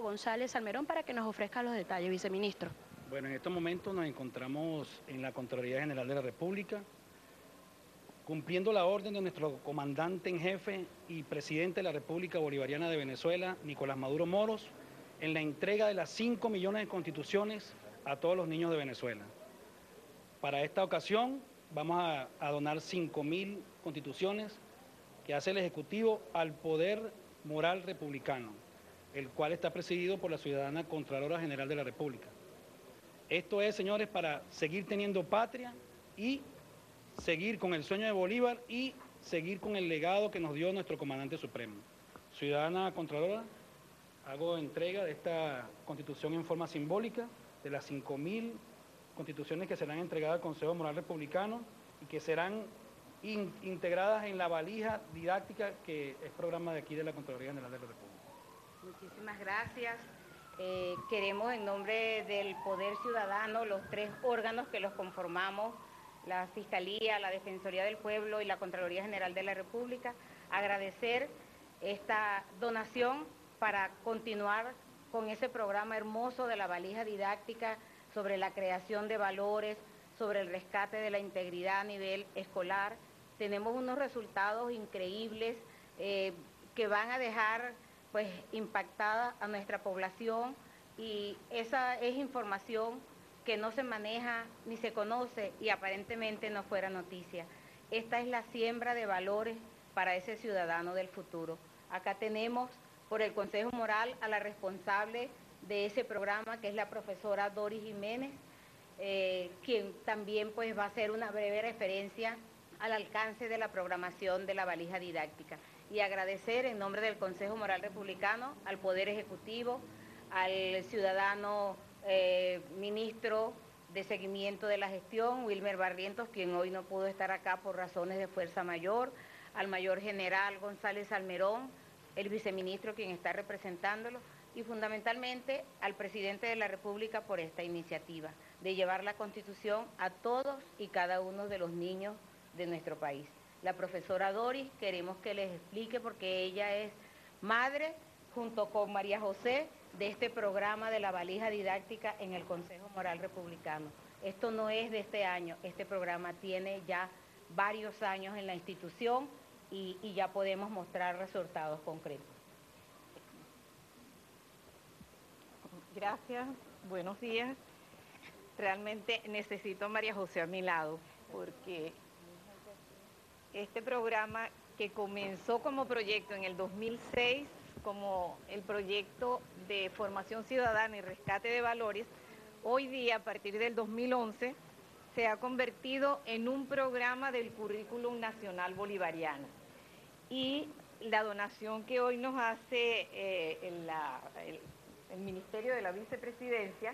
González Salmerón para que nos ofrezca los detalles, viceministro. Bueno, en estos momentos nos encontramos en la Contraloría General de la República, cumpliendo la orden de nuestro comandante en jefe y presidente de la República Bolivariana de Venezuela, Nicolás Maduro Moros, en la entrega de las 5 millones de constituciones a todos los niños de Venezuela. Para esta ocasión vamos a, a donar 5 mil constituciones que hace el Ejecutivo al poder moral republicano, el cual está presidido por la ciudadana Contralora General de la República. Esto es, señores, para seguir teniendo patria y seguir con el sueño de Bolívar y seguir con el legado que nos dio nuestro comandante supremo. Ciudadana Contralora, hago entrega de esta constitución en forma simbólica, de las 5.000 constituciones que serán entregadas al Consejo Moral Republicano y que serán integradas en la valija didáctica que es programa de aquí de la Contraloría General de la República. Muchísimas gracias. Eh, queremos en nombre del Poder Ciudadano, los tres órganos que los conformamos, la Fiscalía, la Defensoría del Pueblo y la Contraloría General de la República, agradecer esta donación para continuar con ese programa hermoso de la valija didáctica sobre la creación de valores, sobre el rescate de la integridad a nivel escolar. Tenemos unos resultados increíbles eh, que van a dejar pues impactada a nuestra población y esa es información que no se maneja ni se conoce y aparentemente no fuera noticia. Esta es la siembra de valores para ese ciudadano del futuro. Acá tenemos por el Consejo Moral a la responsable de ese programa, que es la profesora Doris Jiménez, eh, quien también pues, va a hacer una breve referencia al alcance de la programación de la valija didáctica. Y agradecer en nombre del Consejo Moral Republicano al Poder Ejecutivo, al ciudadano eh, ministro de seguimiento de la gestión, Wilmer Barrientos, quien hoy no pudo estar acá por razones de fuerza mayor, al mayor general González Almerón, el viceministro quien está representándolo, y fundamentalmente al presidente de la República por esta iniciativa de llevar la Constitución a todos y cada uno de los niños de nuestro país. La profesora Doris, queremos que les explique porque ella es madre, junto con María José, de este programa de la valija didáctica en el Consejo Moral Republicano. Esto no es de este año, este programa tiene ya varios años en la institución y, y ya podemos mostrar resultados concretos. Gracias, buenos días. Realmente necesito a María José a mi lado porque este programa que comenzó como proyecto en el 2006 como el proyecto de formación ciudadana y rescate de valores, hoy día, a partir del 2011, se ha convertido en un programa del currículum nacional bolivariano. Y la donación que hoy nos hace eh, el, el Ministerio de la Vicepresidencia,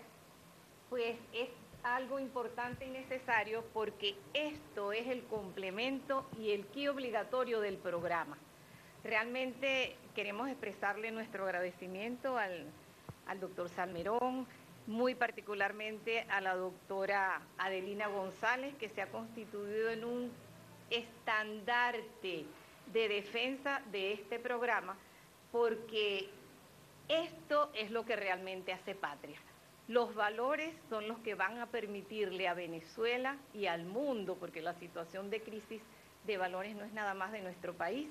pues es algo importante y necesario porque esto es el complemento y el key obligatorio del programa. Realmente queremos expresarle nuestro agradecimiento al, doctor Salmerón, muy particularmente a la doctora Adelina González, que se ha constituido en un estandarte de defensa de este programa, porque esto es lo que realmente hace patria. Los valores son los que van a permitirle a Venezuela y al mundo, porque la situación de crisis de valores no es nada más de nuestro país,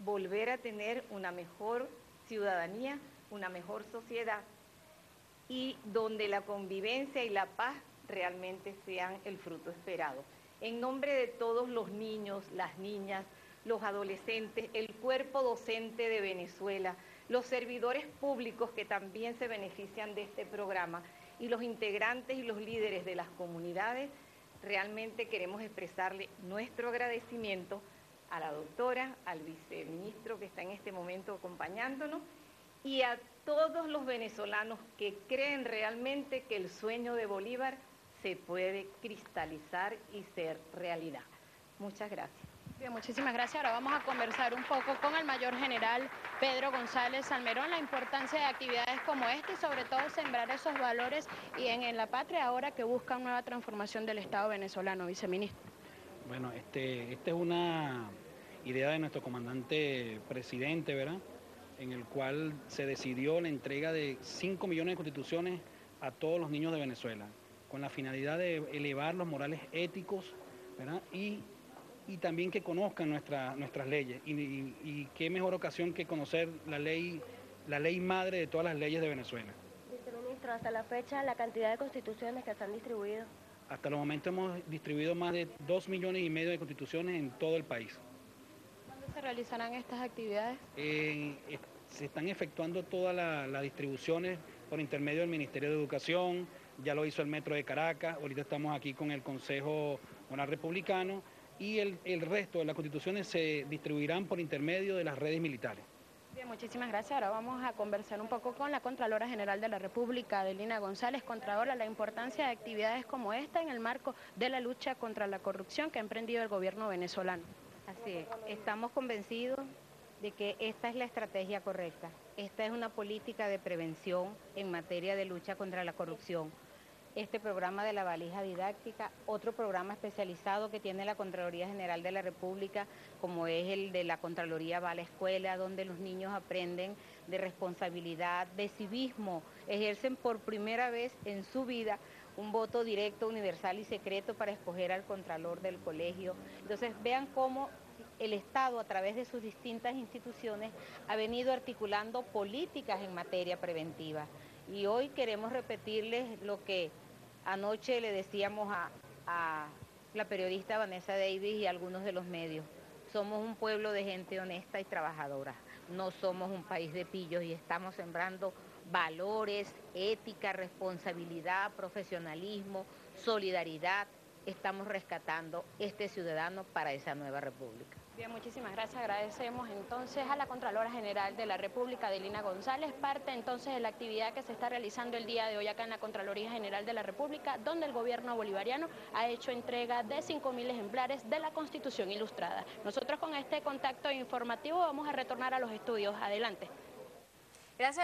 volver a tener una mejor ciudadanía, una mejor sociedad y donde la convivencia y la paz realmente sean el fruto esperado. En nombre de todos los niños, las niñas, los adolescentes, el cuerpo docente de Venezuela, los servidores públicos que también se benefician de este programa y los integrantes y los líderes de las comunidades, realmente queremos expresarle nuestro agradecimiento a la doctora, al viceministro que está en este momento acompañándonos y a todos los venezolanos que creen realmente que el sueño de Bolívar se puede cristalizar y ser realidad. Muchas gracias. Muchísimas gracias. Ahora vamos a conversar un poco con el mayor general Pedro González Salmerón, la importancia de actividades como esta y sobre todo sembrar esos valores y en, la patria ahora que buscan nueva transformación del Estado venezolano, viceministro. Bueno, este, esta es una idea de nuestro comandante presidente, ¿verdad? en el cual se decidió la entrega de 5 millones de constituciones a todos los niños de Venezuela, con la finalidad de elevar los morales éticos Y, también que conozcan nuestras leyes. Y, qué mejor ocasión que conocer la ley, la ley madre de todas las leyes de Venezuela. Viceministro, hasta la fecha, la cantidad de constituciones que se han distribuido. Hasta el momento hemos distribuido más de 2 millones y medio de constituciones en todo el país. ¿Dónde se realizarán estas actividades? se están efectuando todas las distribuciones por intermedio del Ministerio de Educación, ya lo hizo el Metro de Caracas, ahorita estamos aquí con el Consejo Moral Republicano y el, el resto de las constituciones se distribuirán por intermedio de las redes militares. Bien, muchísimas gracias. Ahora vamos a conversar un poco con la Contralora General de la República, Adelina González. Contralora, la importancia de actividades como esta en el marco de la lucha contra la corrupción que ha emprendido el gobierno venezolano. Así es, estamos convencidos de que esta es la estrategia correcta. Esta es una política de prevención en materia de lucha contra la corrupción. Este programa de la valija didáctica, otro programa especializado que tiene la Contraloría General de la República, como es el de la Contraloría Va Escuela, donde los niños aprenden de responsabilidad, de civismo, ejercen por primera vez en su vida un voto directo, universal y secreto para escoger al contralor del colegio. Entonces vean cómo el Estado, a través de sus distintas instituciones, ha venido articulando políticas en materia preventiva. Y hoy queremos repetirles lo que anoche le decíamos a, la periodista Vanessa Davis y a algunos de los medios. Somos un pueblo de gente honesta y trabajadora. No somos un país de pillos y estamos sembrando valores, ética, responsabilidad, profesionalismo, solidaridad. Estamos rescatando este ciudadano para esa nueva república. Bien, muchísimas gracias. Agradecemos entonces a la Contralora General de la República, Delina González, parte entonces de la actividad que se está realizando el día de hoy acá en la Contraloría General de la República, donde el gobierno bolivariano ha hecho entrega de 5.000 ejemplares de la Constitución Ilustrada. Nosotros con este contacto informativo vamos a retornar a los estudios. Adelante. Gracias.